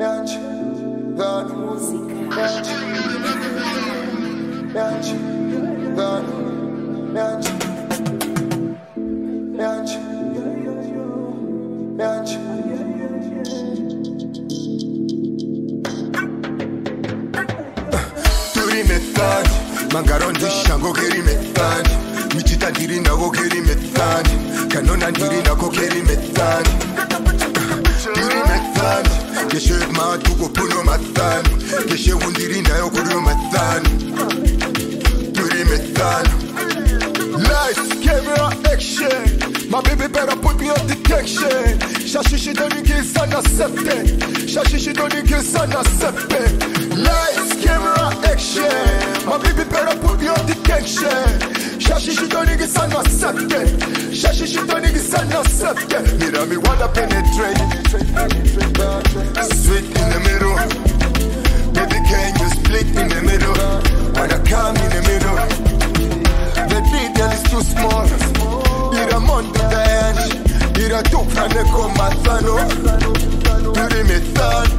Miacie, dan, miacie, miacie, dan, miacie, miacie, miacie. Turi methani, mangarondi shango keri methani Michita ndiri nako keri methani Kanona ndiri nako keri methani Turi matuko puno mathani Keshe undiri nayo kuri mathani Turi methani Lights, camera, action. My baby better put me on detection. Shashishi don't kiss and accepted. Shashishi don't kiss and accepted. Lights, camera, action. My baby better put me on detection. Shashishi don't kiss and accepted. Shashishi don't kiss and accepted. Mira me wanna penetrate. End. Ira tukra ne komathano. Turi methano,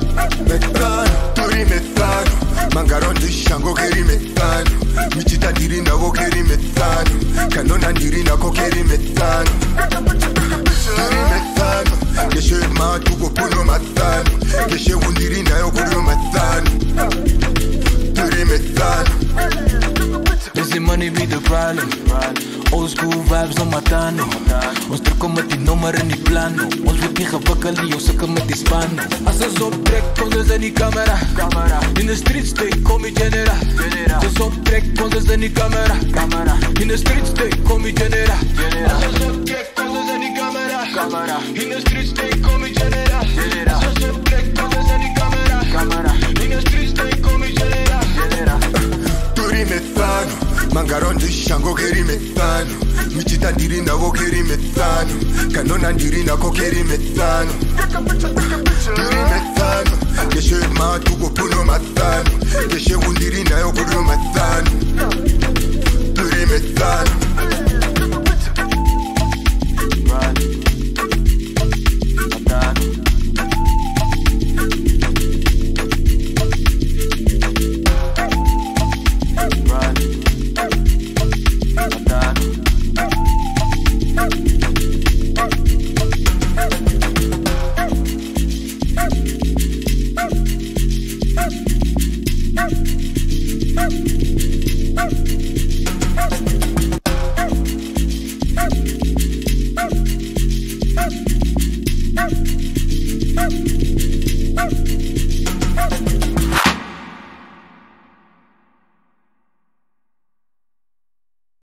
methano, turi methano. Mangarondi shango keri methano. Michita ndiri nako keri methano. Kanona ndiri nako keri methano. Turi methano. Keshe matuko puno mathano. Keshe undiri nayo kuri mathano. Turi methano. Busy money be the problem. Old school vibes on matano. Ons met die nummer in die plano. Ons wordt niet gewakkeld, die sukken met die spano. Als ze zo trek, in de street steek, kom je genera. Ze zo trek, komt in camera. In de street steek, kom je genera. Als ze zo trek, in die camera. In de street steek, kom. Als in die camera. In de street michita ndiri navo keri metsano kanona ndiri nako keri metsano ndiri metsano ndeshe matuko puno matsano ndeshe undiri nayo puno matsano